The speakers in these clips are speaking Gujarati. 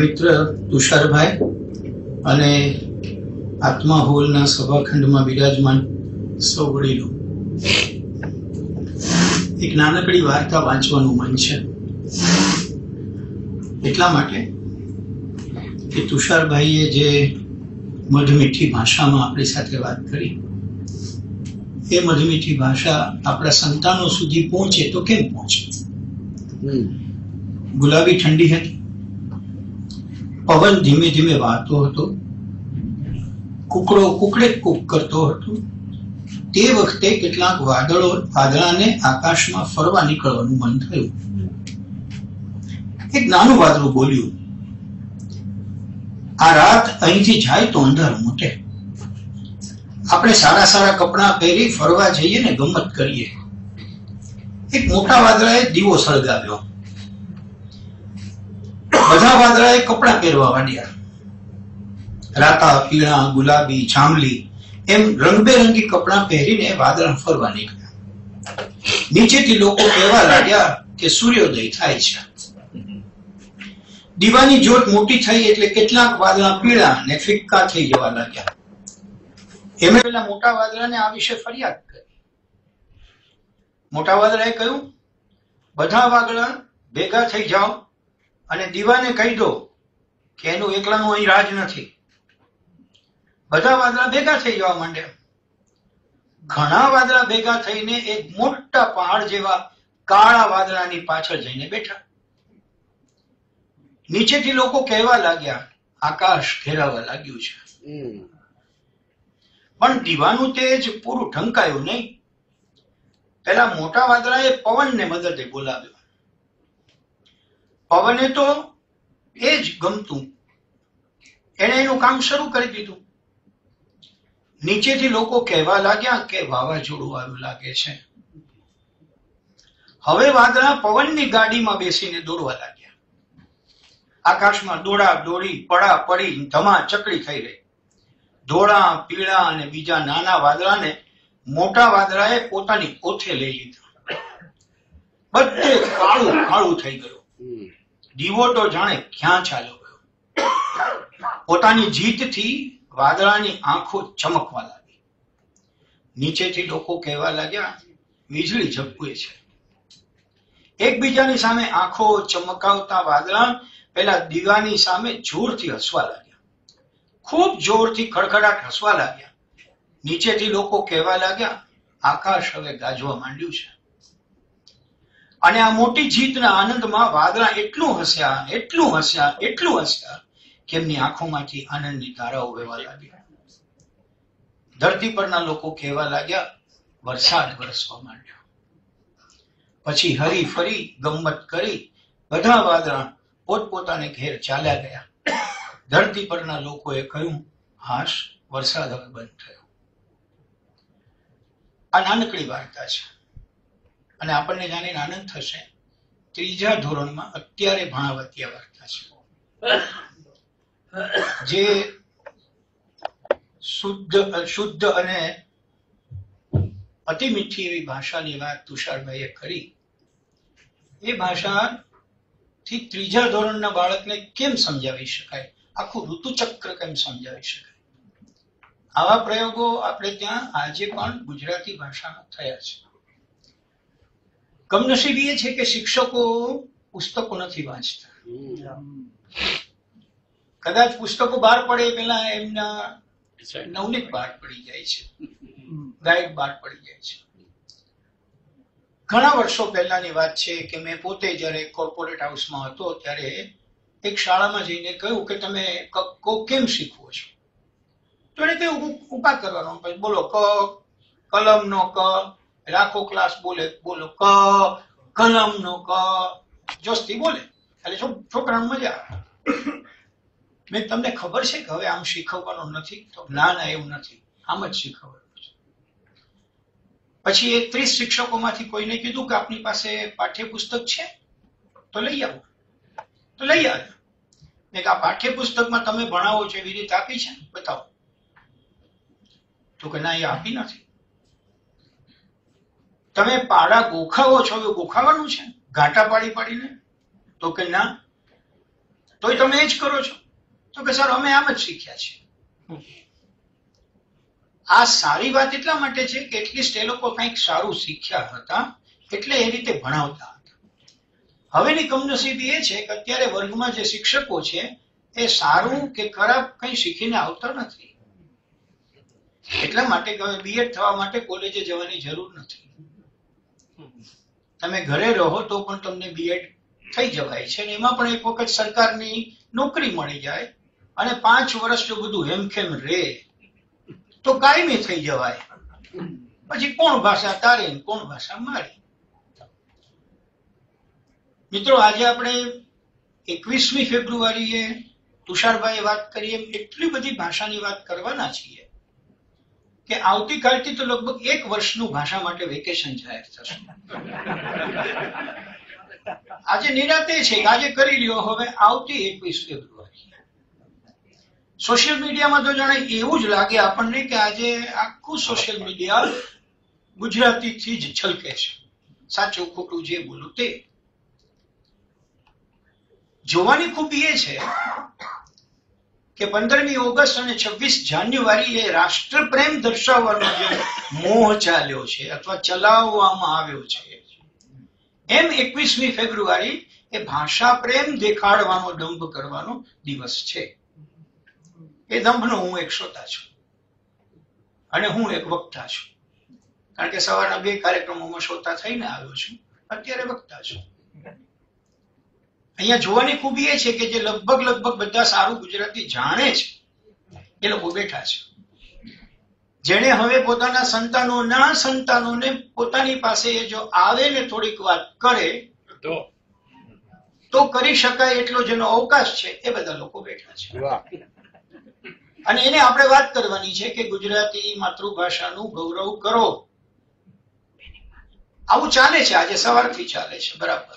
મિત્ર તુષારભાઈ અને આત્મા હોલના સભાખંડમાં બિરાજમાન સૌ વડીલો. એક નાનકડી વાર્તા વાંચવાનું મન છે. એટલા માટે કે તુષારભાઈએ જે મધમીઠી ભાષામાં આપણી સાથે વાત કરી એ મધમીઠી ભાષા આપણા સંતાનો સુધી પહોંચે તો કેમ પહોંચે? ગુલાબી ઠંડી હતી. પવન ધીમે ધીમે વાતો હતો. કુકડો કુકડે કૂક કરતો હતો. તે વખતે કેટલાક વાદળો વાદળાને આકાશમાં ફરવા નીકળવાનું મન થયું. એક નાનું વાદળું બોલ્યું, આ રાત અહીંથી જાય તો અંધાર મોટે. આપણે સારા સારા કપડાં પહેરી ફરવા જઈએ ને ગમત કરીએ. એક મોટા વાદળાએ દીવો સળગાવ્યો. બધા વાદળાએ કપડાં પહેરવા માંડ્યા. રાતા, પીળા, ગુલાબી, જાંબલી, એમ રંગબેરંગી કપડાં પહેરીને વાદળા ફરવા નીકળ્યા. નીચેથી લોકો કહેવા લાગ્યા કે સૂર્યોદય થાય છે. દીવાની જોત મોટી થઈ એટલે કેટલાક વાદળા પીળા ને ફિક્કા થઈ જવા લાગ્યા. એમણે પેલા મોટા વાદળાને આ વિશે ફરિયાદ કરી. મોટા વાદળાએ કહ્યું, બધા વાદળા ભેગા થઈ જાઓ. અને દીવાને કહી દો કે એનું એકલાનું અહીં રાજ નથી. બધા વાદળા ભેગા થઈ જવા માંડ્યા. ઘણા વાદળા ભેગા થઈને એક મોટા પહાડ જેવા કાળા વાદળાની પાછળ જઈને બેઠા. નીચેથી લોકો કહેવા લાગ્યા આકાશ ઘેરાવા લાગ્યું છે. પણ દીવાનું તેજ પૂરું ઢંકાયું નહીં. પેલા મોટા વાદળાએ પવનને મદદે બોલાવ્યો. પવને તો એ જ ગમતું. એણે એનું કામ શરૂ કરી દીધું. નીચેથી લોકો કહેવા લાગ્યા કે વાવાઝોડું આવ્યું લાગે છે. હવે વાદળા પવનની ગાડીમાં બેસીને દોડવા લાગ્યા. આકાશમાં દોડા, દોડી, પડા, પડી, ધમા, ચકડી થઈ રહી. ધોળા, પીળા અને બીજા નાના વાદળાને મોટા વાદળાએ પોતાની ઓથે લઈ લીધા. બધે કાળું કાળું થઈ ગયું. દીવો તો જાણે ક્યાં ચાલ્યો ગયો? પોતાની જીતથી વાદળાની આંખો ચમકવા લાગી. નીચેથી લોકો કહેવા લાગ્યા, વીજળી ઝબકુએ છે. એકબીજાની સામે આંખો ચમકાવતા વાદળા પેલા દીવાની સામે જોરથી હસવા લાગ્યા. ખૂબ જોરથી ખડખડાટ હસવા લાગ્યા. નીચેથી લોકો કહેવા લાગ્યા, આકાશ હવે ગાજવા માંડ્યું છે. અને આ મોટી જીતના આનંદમાં વાદળા એટલું હસ્યા એટલું હસ્યા એટલું હસ્યા કે એમની આંખોમાંથી આનંદની ધારાઓ વહેવા લાગ્યા. ધરતી પરના લોકો કહેવા લાગ્યા, વરસાદ વરસવા માંડ્યો. પછી હરી ફરી ગમત કરી બધા વાદળા પોતપોતાને ઘેર ચાલ્યા ગયા. ધરતી પરના લોકોએ કહ્યું, હાશ, વરસાદ હવે બંધ થયો. આ નાનકડી વાર્તા છે. અને આપણને જાણીને આનંદ થશે. ત્રીજા ધોરણમાં અત્યારે ભણાવતી વાર્તા છે. જે શુદ્ધ શુદ્ધ અને અતિ મીઠી એવી ભાષાની વાત તુષારભાઈએ કરી. એ ભાષા થી ત્રીજા ધોરણના બાળકને કેમ સમજાવી શકાય? આખું ઋતુચક્ર કેમ સમજાવી શકાય? આવા પ્રયોગો આપણે ત્યાં આજે પણ ગુજરાતી ભાષામાં થયા છે. કમનસીબી એ છે કે શિક્ષકો પુસ્તકો નથી વાંચતા. કદાચ પુસ્તકો બહાર પડે પેલા એમના નવનીત બહાર પડી જાય છે. ગાયક બહાર પડી જાય છે. ઘણા વર્ષો પહેલાની વાત છે કે મેં પોતે જ્યારે કોર્પોરેટ હાઉસમાં હતો ત્યારે એક શાળામાં જઈને કહ્યું કે તમે કક્કો કેમ શીખવો છો? તો એને કહ્યું ઊભા કરવાનો? પછી બોલો ક કલમ નો ક રાખો ક્લાસ બોલે, બોલો, ક, કલમ નો ક. જોસ્તી બોલે. એટલે છોકરાને મજા આવે. મેં તમને ખબર છે કે હવે આમ શીખવવાનું નથી? તો ના એવું નથી. આમ જ શીખવવાનું છે. પછી એ ત્રીસ શિક્ષકોમાંથી કોઈને કીધું કે આપની પાસે પાઠ્યપુસ્તક છે? તો લઈ આવો. તો લઈ આવ્યો. મેં આ પાઠ્યપુસ્તકમાં તમે ભણાવો છો એવી રીતે આપી છે બતાવો. તો કે, ના, એ આપી નથી. તમે પાડા ગોખાવો છો એ ગોખાવાનું છે? ઘાટા પાડી પાડીને? તો કે ના. તોય તમે એ જ કરો છો. તો કે સર, અમે આમ જ શીખ્યા છીએ. આ સારી વાત એટલા માટે છે કે એટલીસ્ટ એ લોકો કંઈક સારું શીખ્યા હતા, એટલે એ રીતે ભણાવતા હતા. હવેની કમનસીબી એ છે કે અત્યારે વર્ગમાં જે શિક્ષકો છે, એ સારું કે ખરાબ કંઈ શીખીને આવતા નથી. એટલા માટે બીએડ થવા માટે કોલેજે જવાની જરૂર નથી. તમે ઘરે રહો તો પણ તમને બીએડ થઈ જવાય છે અને એમાં પણ એક વખત સરકારની નોકરી મળી જાય અને પાંચ વર્ષ જો બધું હેમખેમ રહે, તો કાયમી થઈ જવાય. પછી કોણ ભાષા તારે કોણ ભાષા મારી? મિત્રો, આજે આપણે એકવીસમી ફેબ્રુઆરીએ તુષારભાઈએ વાત કરી એમ એટલી બધી ભાષાની વાત કરવાના છીએ કે આવતીકાલથી તો લગભગ એક વર્ષનું ભાષા માટે વેકેશન જાહેર થશે. આજે નિરાતે છે આજે કરી લ્યો, હવે આવતી એકવીસ ફેબ્રુઆરી. સોશિયલ મીડિયામાં તો જાણે એવું જ લાગે આપણને કે આજે આખું સોશિયલ મીડિયા ગુજરાતીથી જ છલકે છે. સાચું ખોટું જે બોલું તે. જોવાની ખૂબી એ છે કે પંદરમી ઓગસ્ટ અને છવ્વીસ જાન્યુઆરી એ રાષ્ટ્રપ્રેમ દર્શાવવાનો જે મોહ ચાલ્યો છે અથવા ચલાવવામાં આવ્યો છે એમ એકવીસમી ફેબ્રુઆરી એ ભાષા પ્રેમ દેખાડવાનો દંભ કરવાનો દિવસ છે. એ દંભનો હું એક શ્રોતા છું. અને હું એક વક્તા છું. કારણ કે સવારના બે કાર્યક્રમોમાં શ્રોતા થઈને આવ્યો છું. અત્યારે વક્તા છું. અહીંયા જોવાની ખૂબી એ છે કે જે લગભગ લગભગ બધા સારું ગુજરાતી જાણે છે. એ લોકો બેઠા છે. જેને હવે પોતાના સંતાનોના સંતાનોને પોતાની પાસે એ જો આવે ને થોડીક વાત કરે તો? તો કરી શકાય એટલો જેનો અવકાશ છે. એ બધા લોકો બેઠા છે. અને એને આપણે વાત કરવાની છે કે ગુજરાતી માતૃભાષાનું ગૌરવ કરો. આવું ચાલે છે. આજે સવારથી ચાલે છે. બરાબર.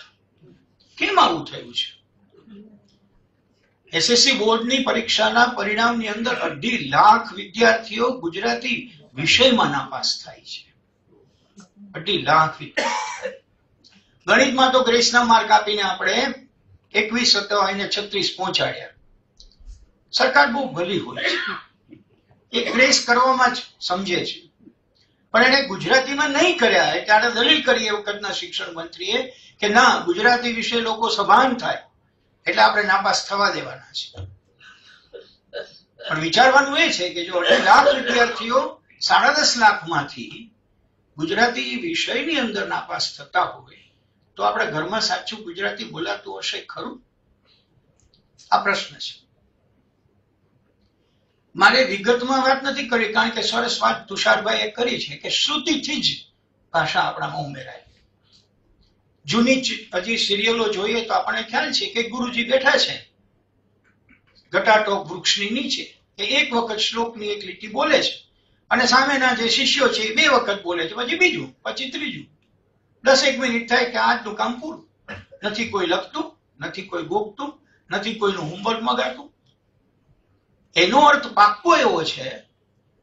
કેમ આવું થયું છે? એસએસસી બોર્ડની પરીક્ષાના પરિણામની અંદર અઢી લાખ વિદ્યાર્થીઓ ગુજરાતી વિષયમાં નાપાસ થાય છે. અઢી લાખ ગણિતમાં તો ગ્રેસના માર્ક આપીને આપણે એકવીસ અથવા છત્રીસ પહોંચાડ્યા. સરકાર બહુ ભલી હોય છે. એ ગ્રેસ કરવામાં જ સમજે છે. પણ એને ગુજરાતીમાં નહીં કર્યા ત્યારે દલીલ કરી એ વખતના શિક્ષણ મંત્રીએ કે ના, ગુજરાતી વિશે લોકો સભાન થાય. એટલે આપણે નાપાસ થવા દેવાના છે પણ વિચારવાનું એ છે કે જો અઢી લાખ વિદ્યાર્થીઓ સાડા દસ લાખમાંથી ગુજરાતી વિષયની અંદર નાપાસ થતા હોય, તો આપણે ઘરમાં સાચું ગુજરાતી બોલાતું હશે ખરું? આ પ્રશ્ન છે. મારે વિગતમાં વાત નથી કરી, કારણ કે સરસ વાત તુષારભાઈએ કરી છે કે શ્રુતિથી જ ભાષા આપણામાં ઉમેરાય. જૂની હજી સિરિયલો જોઈએ તો આપણને ખ્યાલ છે કે ગુરુજી બેઠા છે. ઘટાટો વૃક્ષની નીચે એ એક વખત શ્લોકની એક લીટી બોલે છે અને સામેના જે શિષ્યો છે એ બે વખત બોલે છે. પછી બીજું, પછી ત્રીજું. દસેક મિનિટ થાય કે આજનું કામ પૂરું. નથી કોઈ લખતું, નથી કોઈ ગોપતું, નથી કોઈનું હોમવર્ક મગાતું. એનો અર્થ પાક્કો એવો છે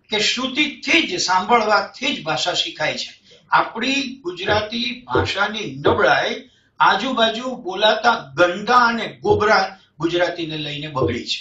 કે શ્રુતિથી જ, સાંભળવાથી જ ભાષા શીખાય છે. આપણી ગુજરાતી ભાષાની નબળાઈ આજુબાજુ બોલાતા ગંદા અને ગોબરા ગુજરાતીને લઈને બગડી છે.